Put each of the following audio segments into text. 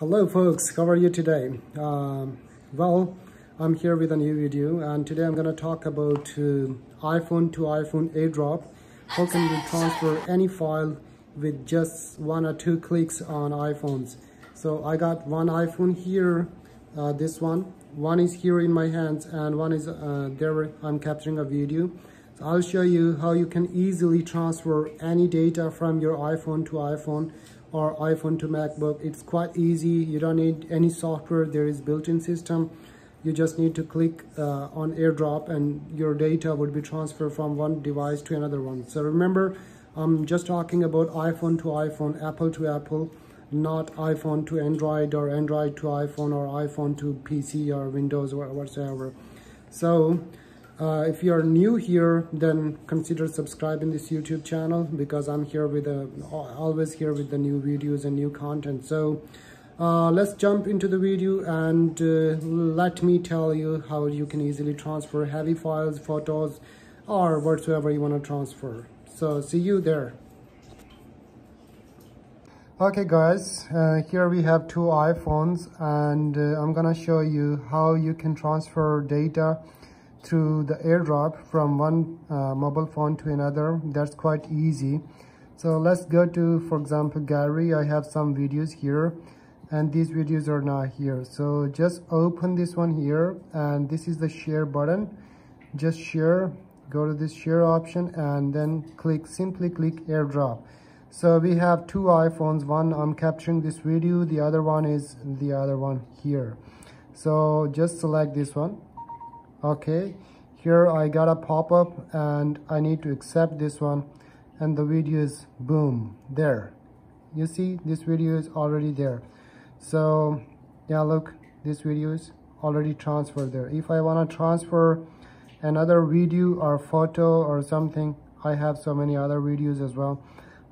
Hello folks, how are you today? Um, well, I'm here with a new video and today I'm gonna talk about uh, iPhone to iPhone airdrop. How can you transfer any file with just one or two clicks on iPhones? So I got one iPhone here, uh, this one. One is here in my hands and one is uh, there I'm capturing a video. So I'll show you how you can easily transfer any data from your iPhone to iPhone or iPhone to MacBook. It's quite easy. You don't need any software. There is built-in system. You just need to click uh, on AirDrop and your data would be transferred from one device to another one. So remember, I'm just talking about iPhone to iPhone, Apple to Apple, not iPhone to Android or Android to iPhone or iPhone to PC or Windows or whatsoever. So uh, if you are new here, then consider subscribing this YouTube channel because I'm here with a, always here with the new videos and new content. So uh, let's jump into the video and uh, let me tell you how you can easily transfer heavy files, photos, or whatsoever you want to transfer. So see you there. Okay guys, uh, here we have two iPhones and uh, I'm gonna show you how you can transfer data through the airdrop from one uh, mobile phone to another. That's quite easy. So let's go to for example gallery i have some videos here and these videos are not here. So just open this one here and this is the share button. Just share go to this share option and then click simply click airdrop. So we have two iPhones. One I'm capturing this video. The other one is the other one here. So just select this one okay here I got a pop-up and I need to accept this one. And the video is boom there. You see this video is already there. So yeah look this video is already transferred there. If I want to transfer another video or photo or something I have so many other videos as well.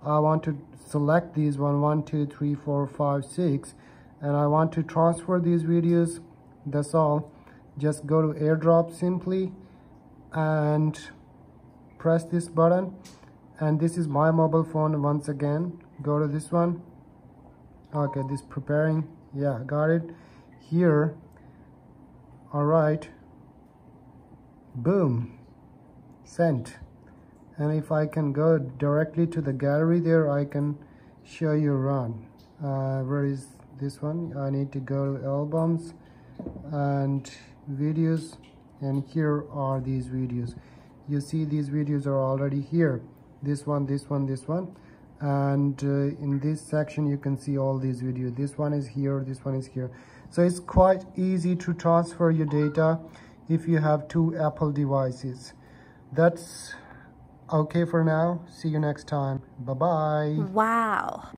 I want to select these one one two three four five six and I want to transfer these videos. That's all just go to airdrop simply and press this button. And this is my mobile phone once again. Go to this one. Okay this preparing. Yeah got it. Here. All right. Boom. Sent. And if I can go directly to the gallery there I can show you run. Uh, where is this one? I need to go to albums and videos and here are these videos. You see these videos are already here. This one this one this one. And uh, in this section you can see all these videos. This one is here this one is here. So it's quite easy to transfer your data if you have two apple devices. That's okay for now. See you next time. Bye bye wow